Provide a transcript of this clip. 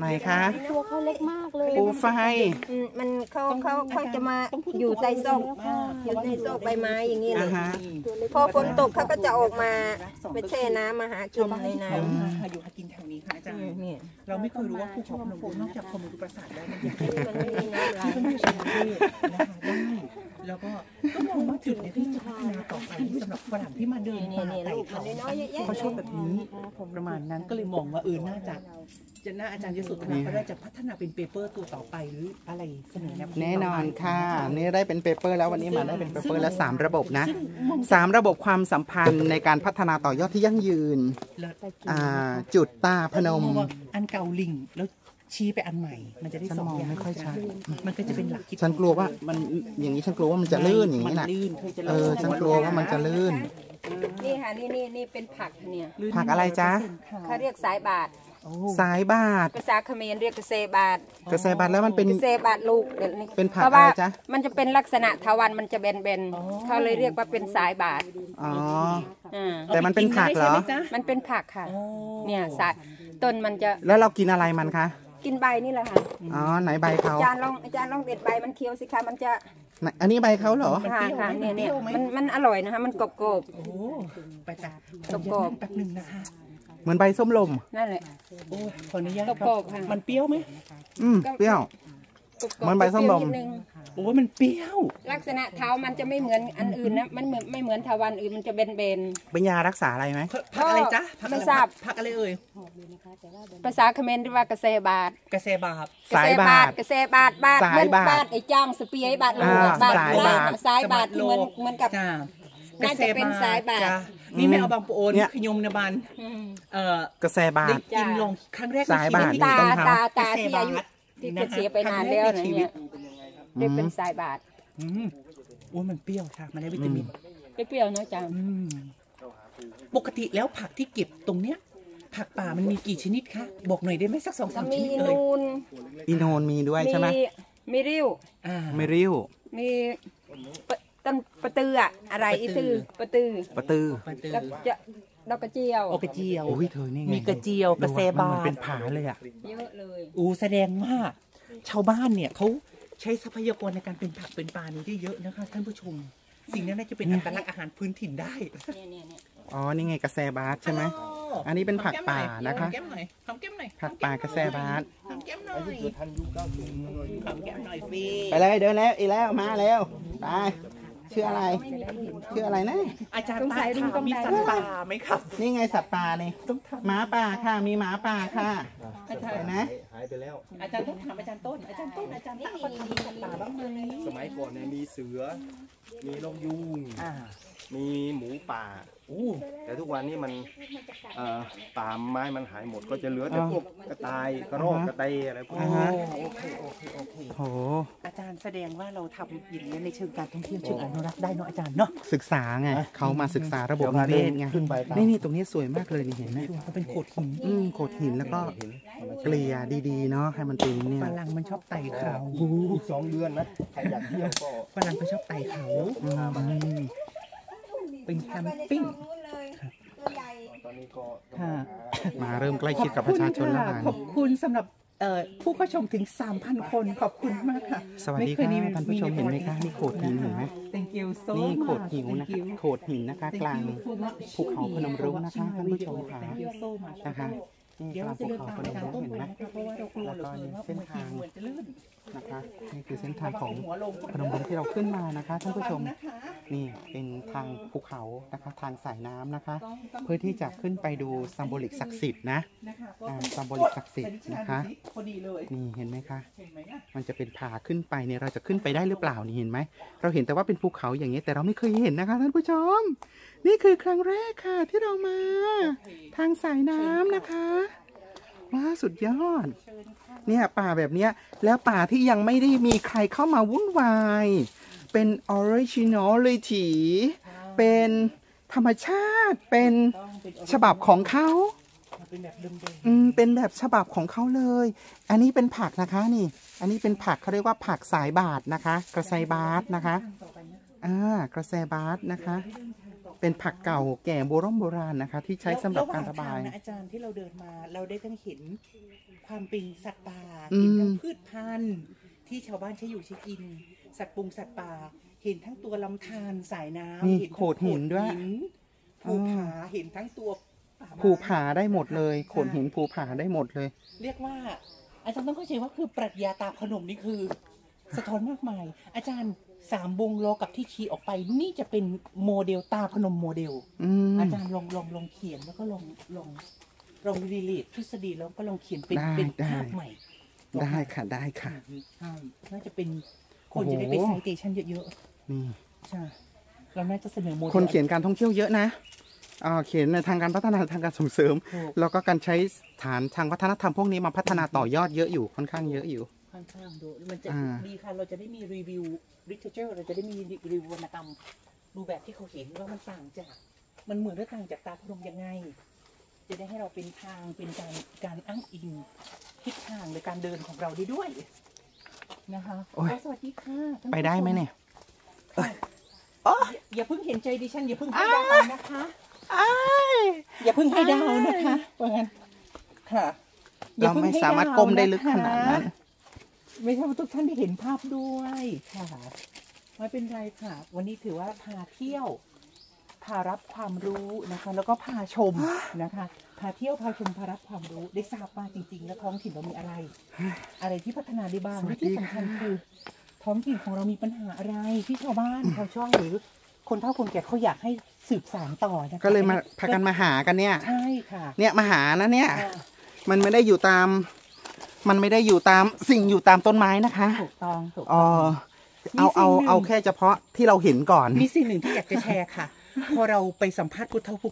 ไหนคะ ตัวเขาเล็กมากเลยปูไฟ อืมมันเขาเขาเขาจะมาอยู่ใต้ซอกอยู่ในซอกใบไม้อย่างนี้เลอ่ายฮะ พอฝนตกเขาก็จะออกมาไปแช่น้ำมาหากินในน้อืมค่ะอยู่หากินแถวนี้ค่ะอาจารำย์เนี่ยเราไม่เคยรู้ว่าภูเขาพนมรุ้งนอกจากพนมรุ้งปราสาทแล้วมันยังมีมันไม่มีน้ำไหล ที่เป็นชาวประเทศนะคะได้ แล้วก็ก็มองว่าจุดเนี้ที่จะพัฒนาต่อไปสำหรับฝรั่งที่มาเดินนี่ป่านี่ไต่ลูกมัเขานน้อยๆเยอะแยะเขาชอบแบบนี้ประมาณนั้นก็เลยมองว่าเออน่าจะจะน่าอาจารย์ยศสุธนาก็ได้จะพัฒนาเป็นเปเปอร์ตัวต่อไปหรืออะไรเสนอแนวคิดแน่นอนต่ไปค่ะนี่ได้เป็นเปเปอร์แล้ววันนี้มาได้เป็นเปเปอร์แล้วสามระบบนะสามระบบความสัมพันธ์ในการพัฒนาต่อยอดที่ยั่งยืนแล้วอ่าจุดตาพนมว่าอันเก่าลิงแล้ว ชี้ไปอันใหม่ มันจะได้ฉันสองมองอย่างไม่ค่อยชัด มันก็จะเป็นหลักคิดฉันกลัวว่ามันอย่างนี้ฉันกลัวว่ามันจะลื่นอย่างนี้มัน่ะลื่นเคยจะเออฉันกลัวว่ามันจะลื่น นี่ค่ะนี่นี่นี่เป็นผักเนี่ยผักอะไรจ๊ะ เขาเรียกสายบาทโอ้สายบาทภาษาเขมรเรียกเกษบาทกระแสบาทแล้วมันเป็นเกษบาทลูกดี๋ยวเป็นผักพราะว่าอะไรจ๊ะ มันจะเป็นลักษณะทวันมันจะเบนเบนๆเขาเลยเรียกว่าเป็นสายบาทอ๋อ อ่าแต่มันเป็นผักเหรอ มันเป็นผักค่ะโอ้เนี่ยสายต้นมันจะแล้วเรากินอะไรมันคะ กินใบนี่แหละค่ะอ๋อไหนใบเขาอาจารย์ลองอาจารย์ลองเด็ดใบมันเคี้ยวสิคะมันจะไหนอันนี้ใบเขาเหรอค่ะค่ะเนี่ยเนี่ยมันมันอร่อยนะคะ มันกรอบกรอบโอ้ไปจ้ะกรอบๆแป๊บหนึ่งนะคะเหมือนใบส้มลมๆนั่นแหละโอ้ยขออนุญาตกรอบๆค่ะมันเปรี้ยวไหมอืมเปรี้ยวกรอบๆมันใบส้มลม เปรี้ยวนิดนึงโอ้ยมันเปรี้ยว ลักษณะเท้ามันจะไม่เหมือนอันอื่นนะ มันเหมือนไม่เหมือนทวันอื่นมันจะเบนเบนเป็นยารักษาอะไรไหมผักอะไรจ๊ะผักอะไม่ไรทราบผักอะไรเอ่ยๆภาษาเขมรเรียกว่าเกษบาทกระแสบาบเกษบาทเกษบาทบาทสายบาทบาทไอ้จ้างสเปียบาทโลอ่าบาทสายโลบาทสายบาทที่เหมือนเหมือนกับจ้าน่าจะเป็นสายบาทจ้ะนี่ไม่เอาบางปะโอนเนี่ยขยมนะบันอืมเอ่อกระแสบาได้ทกินลงครั้งแรกสายบาทในชีวิตาต้นตาเท้ตาที่อายุที่เสียไปนานแล้วนะเนี่ย เรียกเป็นสายบาทอืมโอ้ยมันเปรี้ยวค่ะ มันได้วิตามินเปรี้ยวๆเนาะจังอืมปกติแล้วผักที่เก็บตรงเนี้ย ผักป่ามันมีกี่ชนิดคะ บอกหน่อยได้ไหมสักสองก็สามชมีนิดเลยนูนอีโนนมีด้วยใช่ไหมมีมีริ้ว อ่า ไม่ริ้วมีปะต้นปะตืออะอะไรปะตืออีตือปะตือปะตือปลาเตอแล้วจะดอกกระเจียว โอกระเจียว โอ้ยเธอนี่ไงมีกระเจียวกระแสบามันเหมือนทเป็นผาเลยอะ เยอะเลย อูแสดงว่าชาวบ้านเนี่ยเขา ใช้ทรัพยากรในการเป็นผักเป็นปลานี้ได้เยอะนะคะ ท่านผู้ชม สิ่งนั้นน่าจะเป็นอัตลักษณ์อาหารพื้นถิ่นได้เนี่ยเนี่ยเนี่ยอ๋อ นี่ไงกระแสบาทใช่ไหม อันนี้เป็นผักป่านะคะ ทำแก้มหน่อยทำแก้มหน่อยผักป่ากระแสบาททำแก้มหน่อยทำแก้มหน่อยฟีไปเลยเดินแล้วอีกแล้วมาแล้ว ไป ชื่ออะไร ชื่ออะไรนะ อาจารย์ตาถามมีสัตว์ป่าไหมครับ นี่ไงสัตว์ป่านี่หมาป่าค่ะ มีหมาป่าค่ะเห็นไหมหายไปแล้ว อาจารย์ต้องถามอาจารย์ต้น อาจารย์ต้นอาจารย์ตาเขาทำมีสัตว์ป่าบ้างไหมสมัยก่อนเนี่ยมีเสือ มีนกยูงอ่ามีหมูป่าอู้แต่ทุกวันนี้มันเอ่อป่าไม้มันหายหมด ก็จะเหลือแต่พวกกระต่ายกระรอกกระเตยอะไรพวกอ่านี้ฮะโอเคโอเคโอเคโหอาจารย์แสดงว่าเราทำอย่างนี้ยในเชิงการท่องเที่ยวเชิงอนุรักษ์ได้เนาะอาจารย์เนาะศึกษาไงเขามาศึกษาระบบนิเวศไงขึ้นไปตามนี่นี่ตรงนี้สวยมากเลยนี่เห็นไหมมันเป็นโขดหินอืมโขดหินแล้วก็เกลี่ยดีๆเนาะให้มันเป็นเนี่ยฝรั่งมันชอบไต่เขาอีกสองเดือนนะใครอยากเที่ยวก็ฝรั่งเขาชอบไต่เขาอืมเป็นแคมปิ้งตอนนี้ก็ค่ะมาเริ่มใกล้ชิดกับประชาชนแล้วค่ะนะขอบคุณสำหรับเอ่อผู้เข้าชมถึง 3,000 คนขอบคุณมากค่ะ สวัสดีไเคค่ะยมีท่านผู้ชมเห็นไหมคะนี่โขดหินเห็นไหม Thank you so นี่ much โขดหินนะ Thank you โขดหินนะคะ Thank กลาง you so much ภูเขาพนมรุ้งนะคะท่านผู้ชมค่ะ Thank you so much นะคะ นี่เดี๋ยวกลาเรางจะภูเดินเขาตามพไปนมทางรุ้ต้งนเห็นไม้ไหมนะคะเพราะว่าเรากลัวเหลือเกินว่าเส้นทางเหมือนจะลื่นนะคะ นี่คือเส้นทางของหัวลงพนมรุ้งที่เราขึ้นมานะคะท่านผู้ชมนะคะนี่เป็นทางภูเขานะคะทางสายน้ำนะคะต้องต้องเพื่อที่จะขึ้นไปดูซัมโบลิกศักดิ์สิทธิ์นะนะคะอ่า symbolic ศักดิ์สิทธิ์นะคะพอดีเลยนี่เห็นไหมคะเห็นไหมอะมันจะเป็นผาขึ้นไปเนี่ยเราจะขึ้นไปได้หรือเปล่านี่เห็นไหมเราเห็นแต่ว่าเป็นภูเขาอย่างนี้ยแต่เราไม่เคยเห็นนะคะท่านผู้ชม นี่คือครั้งแรกค่ะที่เรามา ทางสายน้ำนะคะ ว้าสุดยอด เนี่ยป่าแบบเนี้ย แล้วป่าที่ยังไม่ได้มีใครเข้ามาวุ่นวาย เป็น originality เป็นธรรมชาติเป็นฉบับของเขาเป็นแบบเดิมอืมเป็นแบบฉบับของเขาเลย อันนี้เป็นผักนะคะนี่ อันนี้เป็นผักเขาเรียกว่าผักสายบาทนะคะ กระไซบาทนะคะ อ่ากระแสบาทนะคะ เป็นผักเก่าแก่โบราณโบราณนะคะ ที่ใช้สำหรับการระบาย แล้หว่งทงนะอาจารย์ที่เราเดินมาเราได้ทั้งเห็นความเป็นสัตว์ป่าอืม เห็นทั้งพืชพันธุ์ที่ชาวบ้านใช้อยู่ใช้กิน สัตว์ปุงสัตว์ป่า เห็นทั้งตัวลำธารสายน้ำนี่เห็นทั้งโขดหินด้วย โขภูผาเห็นทั้งตัวป่าไม้ ภูผาได้หมดเลยโขดหินภูผาได้หมดเลย เรียกว่าอาจารย์ต้องเข้าใจว่าคือปรัชญาตาพนมนี่คือ สะท้อนมากมาย อาจารย์ สามวงล้อกับที่ชี้ออกไป นี่จะเป็นโมเดลตาพนมโมเดล อืม อาจารย์ลองลองลองเขียนแล้วก็ลองลองลอง relate ทฤษฎีแล้วก็ลองเขียนเป็นได้เป็นได้ ภาพใหม่ได้ค่ะได้ค่ะ ใช่น่าจะเป็นคนจะได้ไปโอ้โห ไซเตชันเยอะนี่ ๆใช่เราน่าจะเสนอโมเดลคนเขียนการท่องเที่ยวเยอะนะอ่าเขียนในทางการพัฒนาทางการส่งเสริม ถูกแล้วก็การใช้ฐานทางวัฒนธรรมพวกนี้มาพัฒนาต่อยอดเยอะอยู่ค่อนข้างเยอะอยู่ค่อน ข้างดูมันจะอ่า ดีค่ะเราจะได้มีรีวิว literature เราจะได้มีรีวิววรรณกรรมดูแบบที่เขาเห็นว่ามันต่างจาก มันเหมือนหรือต่างจากตาพนมยังไง จะได้ให้เราเป็นทางเป็นการการอ้างอิงทิศทางในการเดินของเราได้ด้วยนะคะโอ้ยก็สวัสดีค่ะท่านไปได้ไหมเนี่ย อย่าอย่าเพิ่งเห็นใจดิฉันอย่าเพิ่งให้ดาวนะคะ อย่าเพิ่งให้ดาวนะคะว่างั้นค่ะอย่เราพิ่งไม่ให้สามารถดวก้มได้ลึกขนาดนั้นะคะ ไม่ใช่ว่าทุกท่านได้เห็นภาพด้วยค่ะไม่เป็นไรค่ะ วันนี้ถือว่าพาเที่ยว พารับความรู้นะคะ แล้วก็พาชมนะคะ พาเที่ยวพาชมพารับความรู้ได้ทราบว่าจริง ๆ แล้วท้องถิ่นเรามีอะไร อะไรที่พัฒนาได้บ้างสวัและสดีที่สำคัญค่ะคือ ท้องถิ่นของเรามีปัญหาอะไรที่ชาวบ้านชาวช่องหรือคนเฒ่าคนแก่เขาอยากให้สืบสานต่อนะคะก็เลยมาพากันมาหากันเนี่ย ใช่ค่ะ เนี่ยมาหานะเนี่ยอ่ามันไม่ได้อยู่ตาม มันไม่ได้อยู่ตามสิ่งอยู่ตามต้นไม้นะคะถูกต้องถูกเอต้องอเอาเอามีสิ่งหนึ่ง เอาแค่เฉพาะที่เราเห็นก่อน มีสิ่งหนึ่งที่อยากจะแชร์ค่ะ พอเราไปสัมภาษณ์ผู้เฒ่าผู้